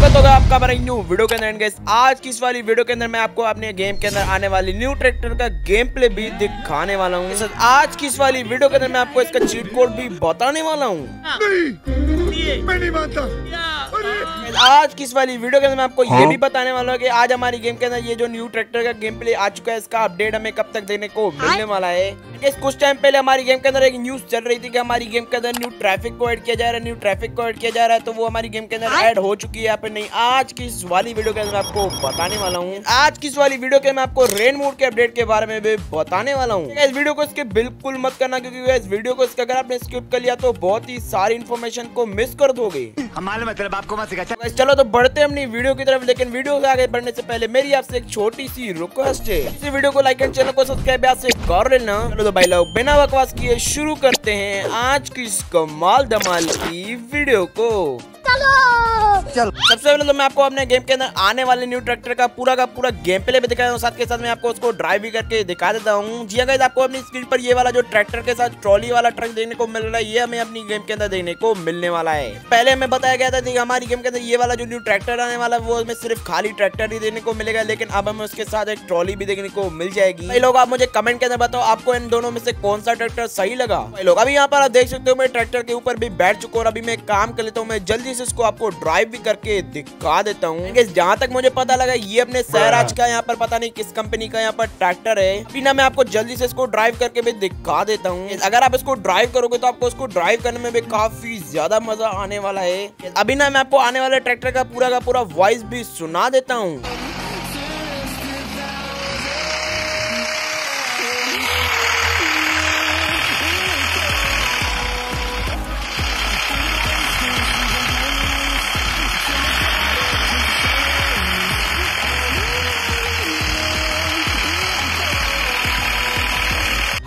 स्वागत होगा आपका हमारे न्यू वीडियो के अंदर। Guys, आज की इस वाली वीडियो के अंदर मैं आपको अपने गेम के अंदर आने वाली न्यू ट्रैक्टर का गेम प्ले भी दिखाने वाला हूँ। आज की इस वाली वीडियो के अंदर मैं आपको इसका चीट कोड भी बताने वाला हूँ। नहीं। मैं नहीं मानता। आज किस वाली वीडियो के अंदर मैं आपको ये भी बताने वाला हूँ कि आज हमारी गेम के अंदर ये जो न्यू ट्रैक्टर का गेम प्ले आ चुका है इसका अपडेट हमें कब तक देने को मिलने वाला है? कुछ टाइम पहले हमारी गेम के अंदर एक न्यूज़ चल रही थी कि हमारी गेम के अंदर न्यू ट्रैफ़िक को ऐड किया जा रहा है न्यू ट्रैफ़िक को ऐड किया जा रहा है तो वो हमारी गेम के अंदर ऐड हो चुकी है या फिर नहीं? आज की इस वाली वीडियो के अंदर आपको बताने वाला हूँ। आज की इस वाली वीडियो के मैं आपको रेन मोड के अपडेट के बारे में भी बताने वाला हूँ। इस वीडियो को इसके बिल्कुल मत करना क्योंकि इस वीडियो को इसका अगर आपने स्किप कर लिया तो बहुत ही सारी इन्फॉर्मेशन को मिस कर दोगे। चलो तो बढ़ते अपनी वीडियो की तरफ़, लेकिन वीडियो के आगे बढ़ने से पहले मेरी आपसे एक छोटी सी रिक्वेस्ट है। इस वीडियो को लाइक एंड चैनल को सब्सक्राइब आपसे कर लेना। चलो तो भाई लोग बिना बकवास किए शुरू करते हैं आज की इस कमाल धमाल की वीडियो को। सबसे पहले तो मैं आपको अपने गेम के अंदर आने वाले न्यू ट्रैक्टर का पूरा का पूरा गेम प्ले भी दिखा रहा हूँ। साथ के साथ मैं आपको उसको ड्राइव भी करके दिखा देता हूँ। जी गाइस आपको अपनी स्क्रीन पर ये वाला जो ट्रैक्टर के साथ ट्रॉली वाला ट्रक देखने को मिल रहा है, ये हमें अपनी गेम के अंदर देखने को मिलने वाला है। पहले हमें बताया गया था कि हमारी गेम के अंदर ये वाला जो न्यू ट्रैक्टर आने वाला है, वो हमें सिर्फ़ खाली ट्रैक्टर ही देखने को मिलेगा, लेकिन अब हमें उसके साथ एक ट्रॉली भी देखने को मिल जाएगी। लोग, आप मुझे कमेंट के अंदर बताओ, आपको इन दोनों में से कौन सा ट्रैक्टर सही लगा? लोग, अभी यहाँ पर आप देख सकते हो, मैं ट्रैक्टर के ऊपर भी बैठ चुका हूँ अभी मैं काम कर लेता हूँ, मैं जल्दी इसको आपको ड्राइव भी करके दिखा देता हूँ। जहाँ तक मुझे पता लगा, ये अपने सहराज का यहाँ पर, पता नहीं किस कंपनी का यहाँ पर ट्रैक्टर है। ना मैं आपको जल्दी से इसको ड्राइव करके भी दिखा देता हूँ। अगर आप इसको ड्राइव करोगे तो आपको इसको ड्राइव करने में भी काफ़ी ज़्यादा मज़ा आने वाला है। अभी ना मैं आपको आने वाले ट्रैक्टर का पूरा का पूरा वॉइस भी सुना देता हूँ।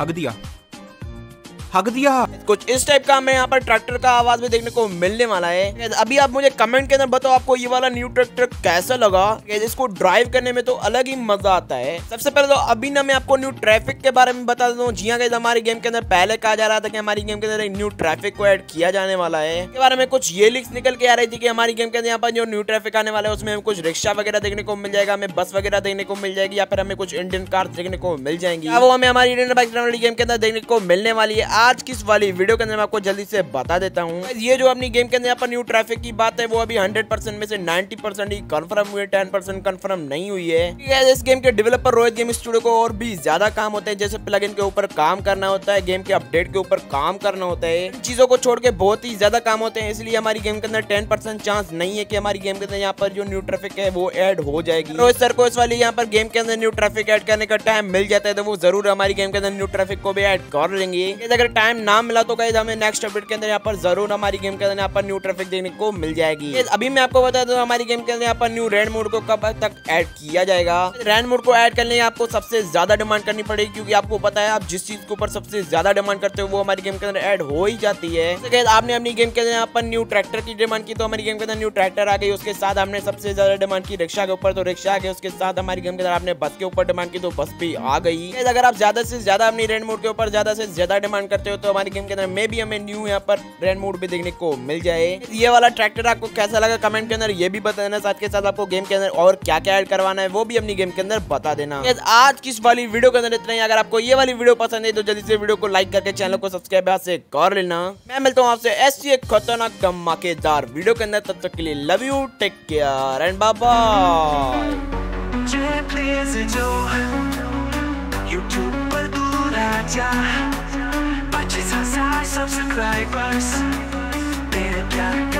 हग दिया हग दिया। कुछ इस टाइप का हमें यहाँ पर ट्रैक्टर का आवाज़ भी देखने को मिलने वाला है। अभी आप मुझे कमेंट के अंदर बताओ, आपको ये वाला न्यू ट्रैक्टर कैसा लगा? इसको ड्राइव करने में तो अलग ही मज़ा आता है। सबसे पहले तो अभी ना मैं आपको न्यू ट्रैफ़िक के बारे में बता देता हूँ जी हाँ हमारी गेम के अंदर पहले कहा जा रहा था कि हमारी गेम के अंदर न्यू ट्रैफ़िक को ऐड किया जाने वाला है। इसके बारे में कुछ ये लिक्स निकल के आ रही थी कि हमारी गेम के अंदर यहाँ पर जो न्यू ट्रैफ़िक आने वाला है, उसमें कुछ रिक्शा वगैरह देखने को मिल जाएगा, हमें बस वगैरह देखने को मिल जाएगी, या फिर हमें कुछ इंडियन कार देखने को मिल जाएँगी। वो हमें हमारी इंडियन बाइक गेम के अंदर देखने को मिलने वाली है। आज किस वाली वीडियो के अंदर मैं आपको जल्दी से बता देता हूँ। ये जो अपनी गेम के अंदर यहाँ पर न्यू ट्रैफ़िक की बात है, वो अभी 100% में से 90% ही कंफर्म हुई है 10% कंफर्म नहीं हुई है। इस गेम के डेवलपर रोहित गेम स्टूडियो को और भी ज़्यादा काम होता है, जैसे प्लग के ऊपर काम करना होता है गेम के अपडेट के ऊपर काम करना होता है। चीज़ों को छोड़ के बहुत ही ज़्यादा काम होते हैं, इसलिए हमारी गेम के अंदर टेन परसेंट चांस नहीं है कि हमारी गेम के अंदर यहाँ पर जो न्यू ट्रैफ़िक है, वो एड हो जाएगी। रोहित सर को इस वाली यहाँ पर गेम के अंदर न्यू ट्रैफ़िक एड करने का टाइम मिल जाता है तो वो ज़रूर हमारी गेम के अंदर न्यू ट्रैफ़िक को भी एड कर लेंगे। अगर टाइम ना मिला तो गाइस हमें नेक्स्ट अपडेट के अंदर यहाँ पर ज़रूर हमारी गेम के अंदर यहाँ पर न्यू ट्रैफ़िक देखने को मिल जाएगी। अभी मैं आपको बता दूँ, हमारी गेम के अंदर यहाँ पर न्यू रेड मोड को कब तक एड किया जाएगा? रेड मोड को एड करने आपको सबसे ज़्यादा डिमांड करनी पड़ेगी, क्योंकि आपको पता है, आप जिस चीज़ के ऊपर सबसे ज़्यादा डिमांड करते हो, वो हमारी गेम के अंदर एड हो ही जाती है। आपने अपनी गेम के अंदर यहाँ पर न्यू ट्रैक्टर की डिमांड की तो हमारी गेम के अंदर न्यू ट्रैक्टर आ गई, उसके साथ हमने सबसे ज़्यादा डिमांड की रिक्शा के ऊपर तो रिक्शा आ गई उसके साथ हमारी गेम के अंदर आपने बस के ऊपर डिमांड की तो बस भी आ गई। अगर आप ज़्यादा से ज़्यादा अपनी रेड मोड के ऊपर ज़्यादा से ज़्यादा डिमांड करते हो तो हमारी गेम के अंदर मे भी हमें न्यू यहाँ पर रेड मोड भी देखने को मिल जाए। ये वाला ट्रैक्टर आपको कैसा लगा कमेंट के अंदर ये भी बताना, साथ के साथ आपको गेम के अंदर और क्या क्या ऐड करवाना है, वो भी अपनी गेम के अंदर बता देना। आज किस वाली वीडियो के अंदर इतना ही। अगर आपको ये वाली वीडियो पसंद है तो जल्दी से वीडियो को लाइक करके चैनल को सब्सक्राइब से कर लेना। मैं मिलता हूँ आपसे ऐसी एक खतरनाक धमाकेदार वीडियो के अंदर। तब तक के लिए love you take care and bye जो यूट्यूब पर दूर आजा पच्चीस Subscribers, they